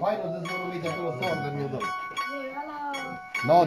Fajno, da zelo vidim bilo sam, da mi je dobro. No,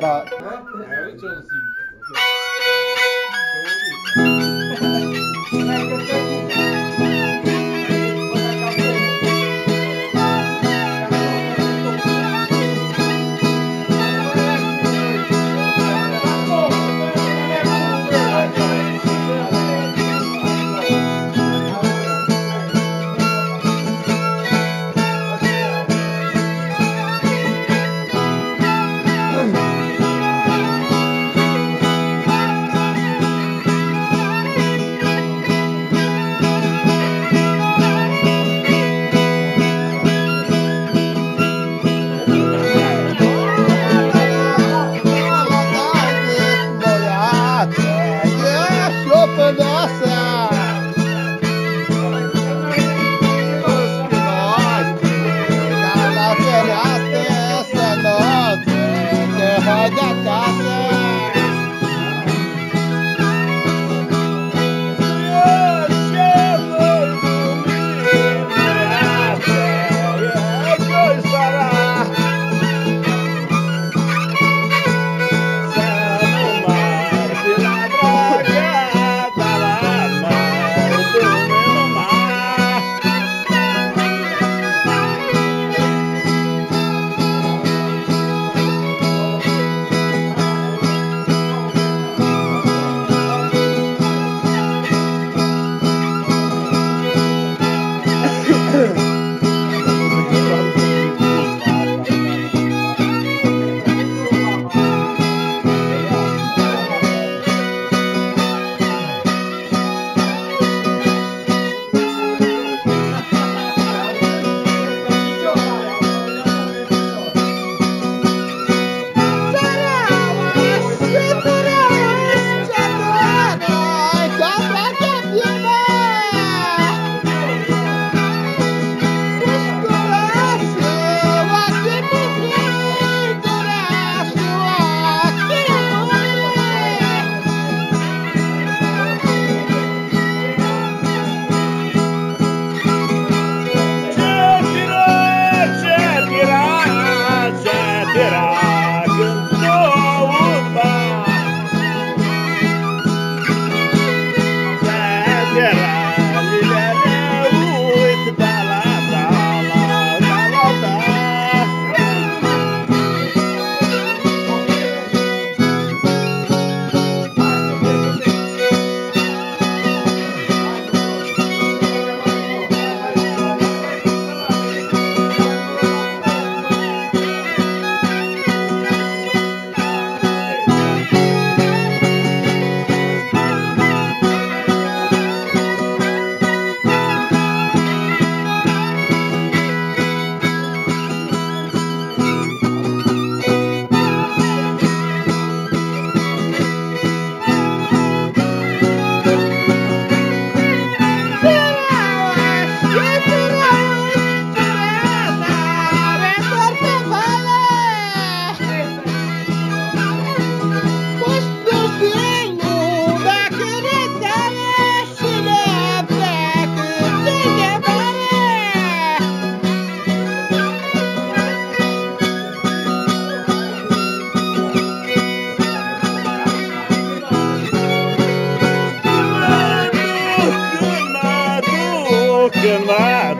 da...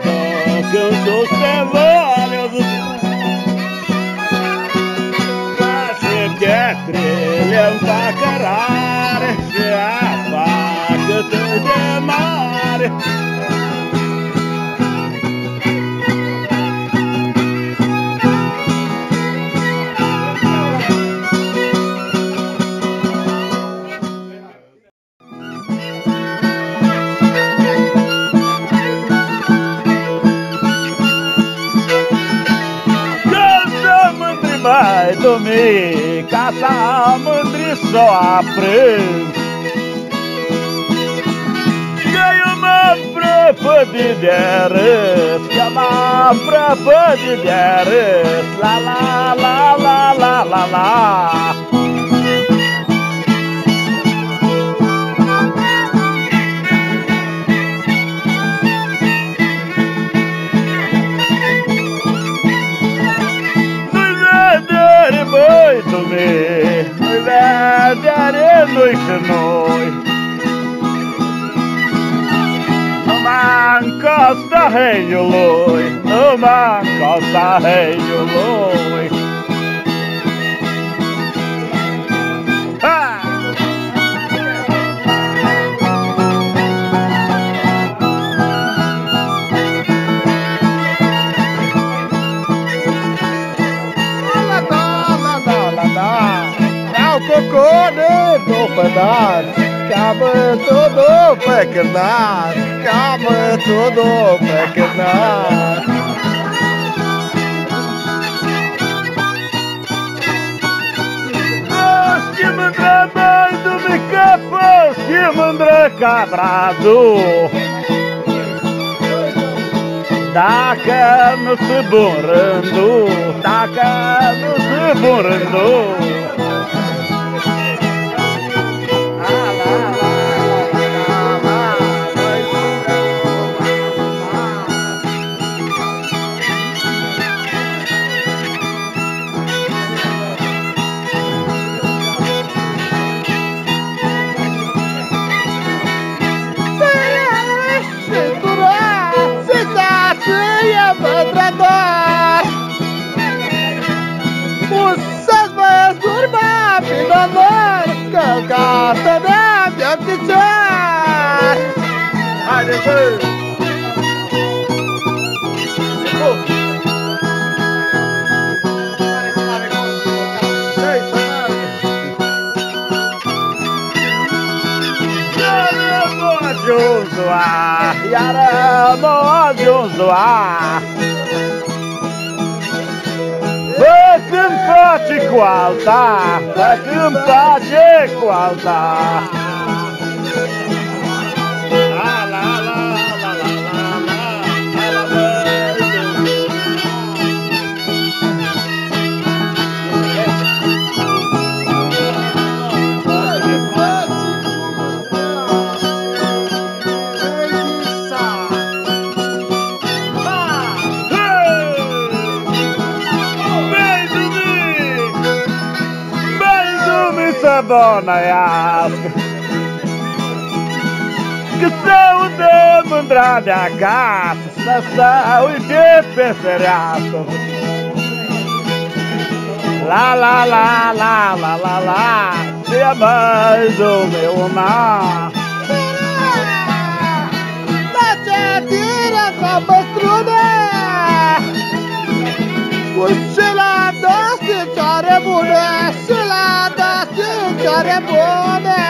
vai dormir, caça só aprende. Ganha uma prova de deres, uma prova de deres, lá lá lá lá lá lá lá. heiului, numai costa heiului. do Compadar, acaba todo pecanar, acaba todo Paraná. Mandando me capa, se mandra cabrado. Taca no ceborando, taca no ceborando. Ah, lá, lá. Mandrador Muchas veces durma mi dolor Que gasta de mi ambición Adiós Josuá, Yaramo Josuá. Vai cantar de qual tá, vai cantar de qual tá. Sabona jasna! Que são de mandrada a caça, sassau e de peseriaço. Lá, lá, lá, lá, lá, lá, lá, se é mais o meu mar. É boa, né?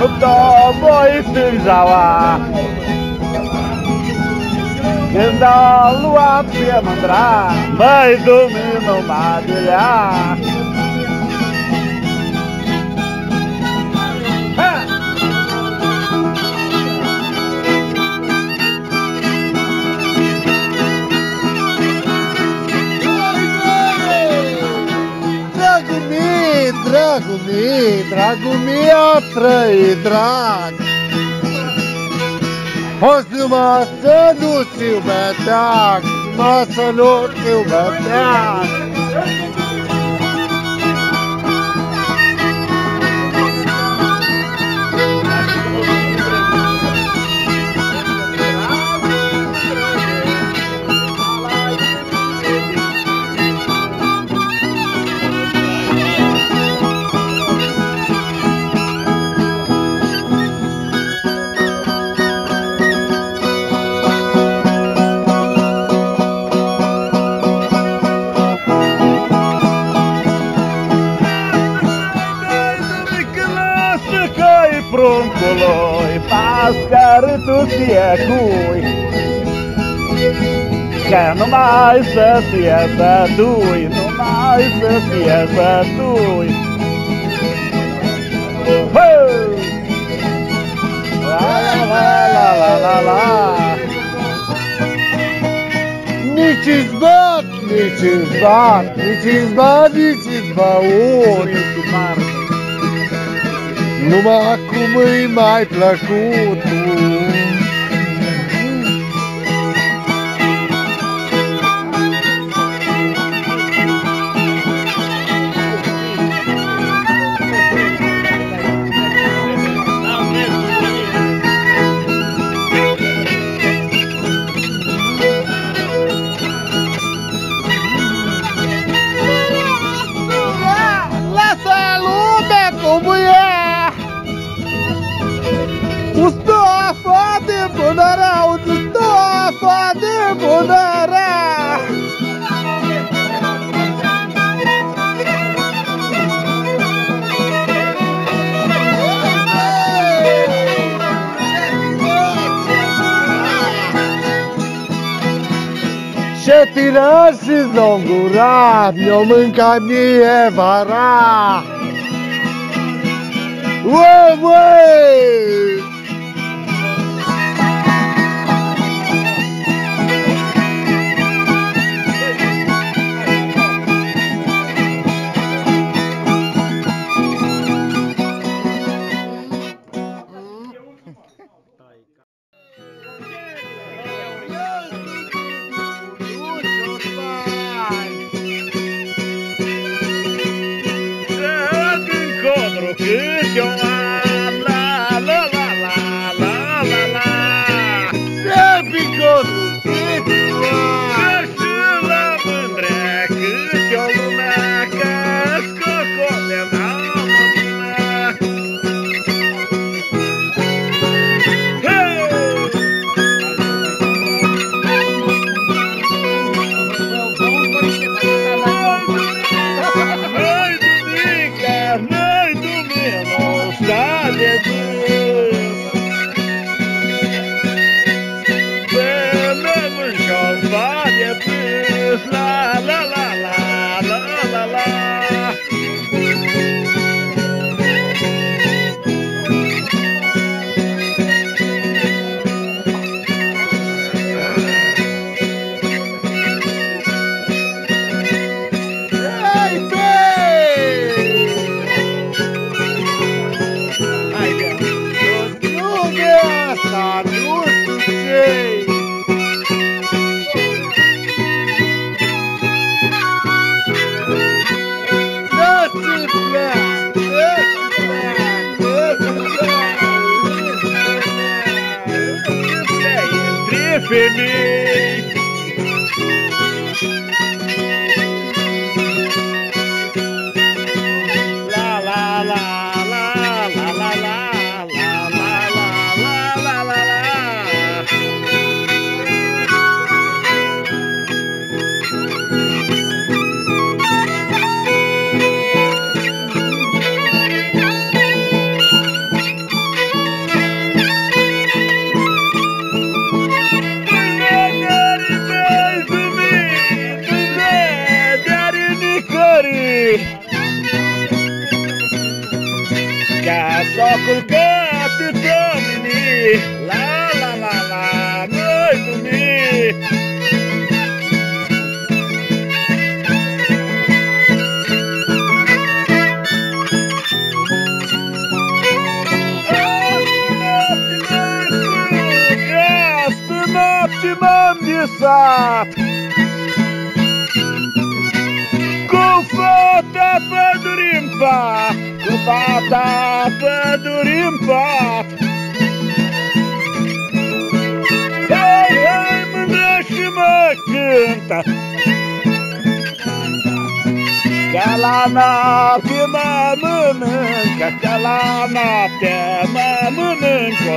Ruto boi zała Gwiazda lua pia mandrá Mas dominou Madilhar dragul mi a trăi drag. Fost numai să nu știu beteag Numai să nu știu beteag pruncului Pascărâtul ție cui Că numai să fie sătui Numai să fie sătui Hey! La la la la la la Nici zbat, nici zbat, nici zbat, nici zbat, nici zbat, nici zbat, Numai cum îi mai plăcut Ce tirar și zongura, mi-o mânca mie vara. Ué, ué! Okay. com Capitão Mimi. Lá, lá, lá, lá, nós dormir. Missa com falta é para limpar. Kupata pedurimpat Hei, hei, mândrește-mă cântă Ca la noapte mă mănâncă Ca la noapte mă mănâncă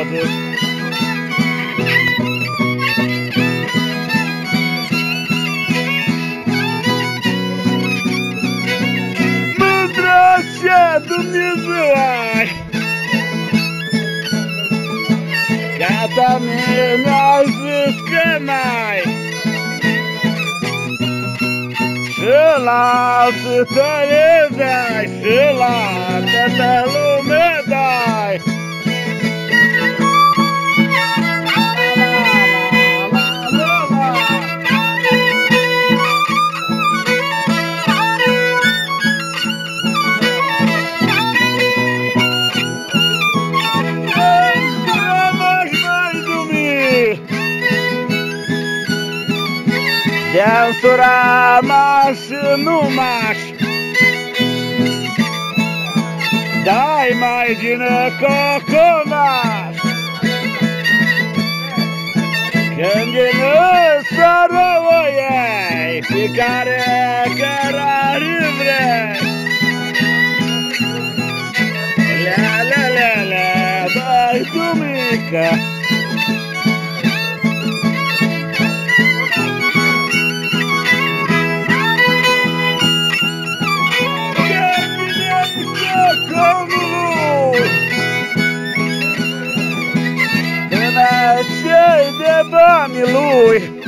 deixado me zoar Catamina os canais Sei lá, se tá sei lá, até pelo medai De-am suramaș, nu maș. Dai mai din coconaș. Când din sără o iei Fiecare cărare vrei. La la la la, dai banii lui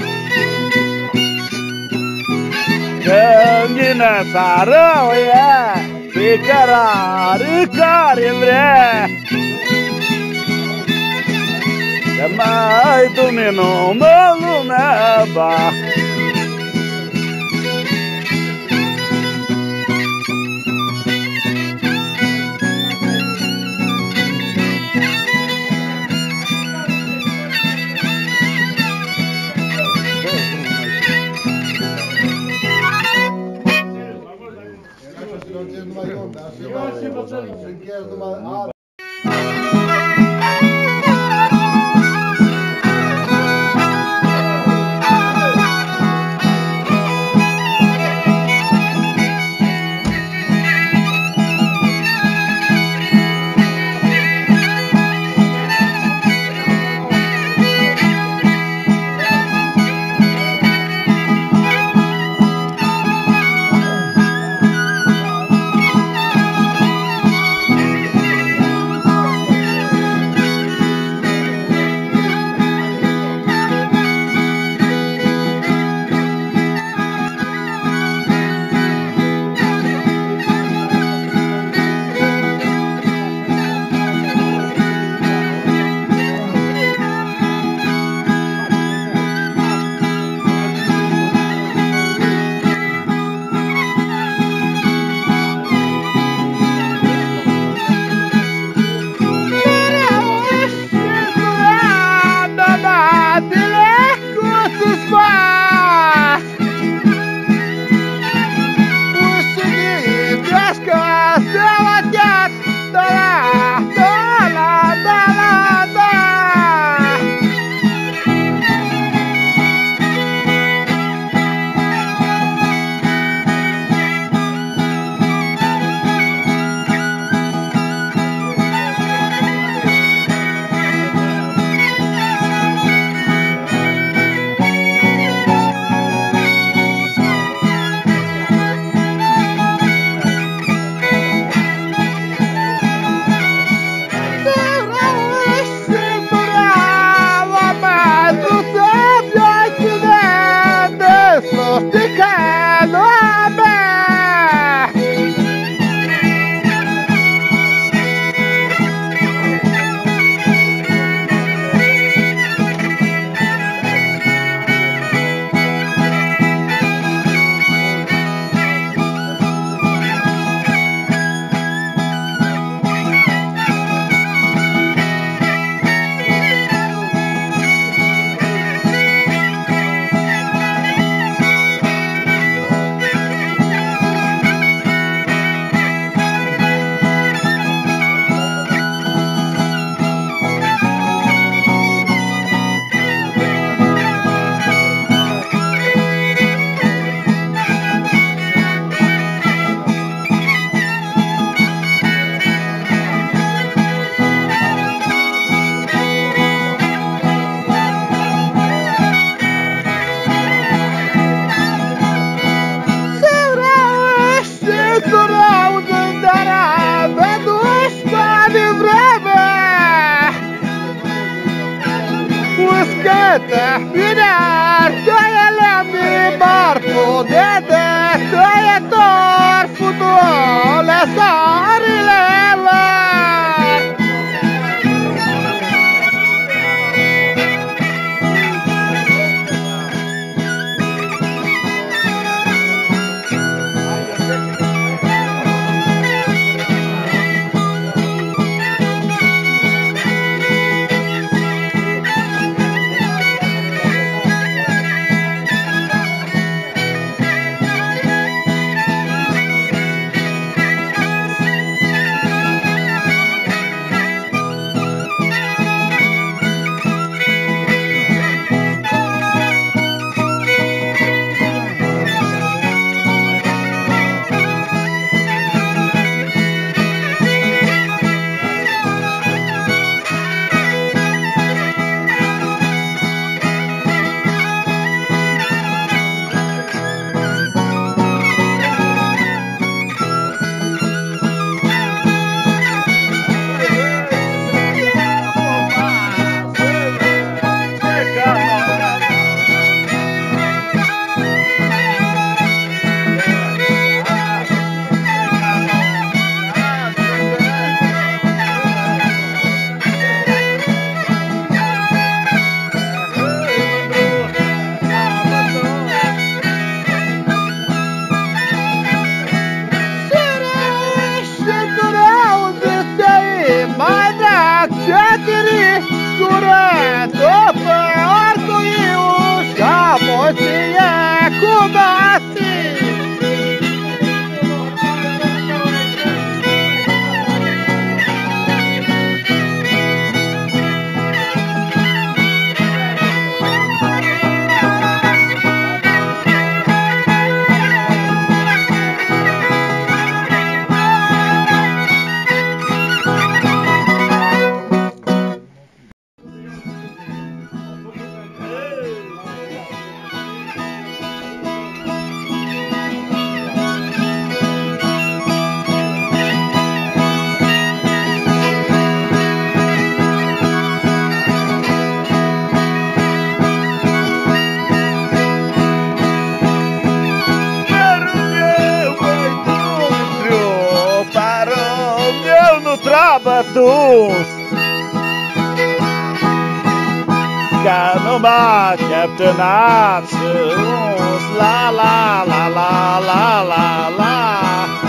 Când din țară o ia Pe cărare care vrea numer konta. Właśnie poczęliśmy. Take care. O Dedé é torfudo, olha essa Ganoma Captainatus oh, La la la la la la la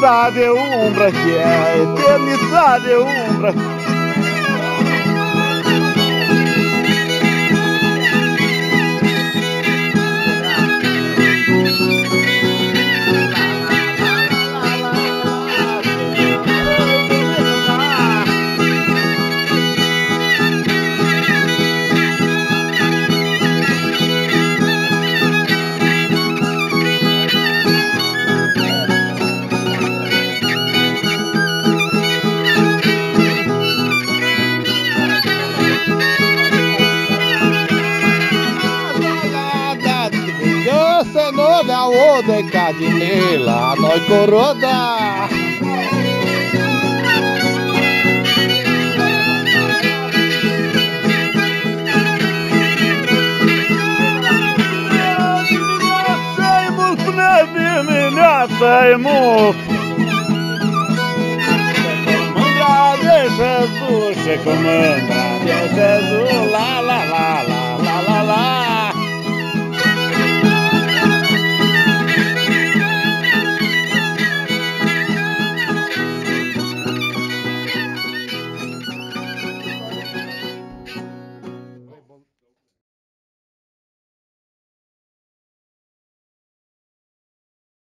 eternidade de umbra Que é eternidade de umbra o de cadinela, noi coroda. Saímos Comanda de Jesus, se comanda de Jesus, lá, lá, lá, lá, lá, lá, lá.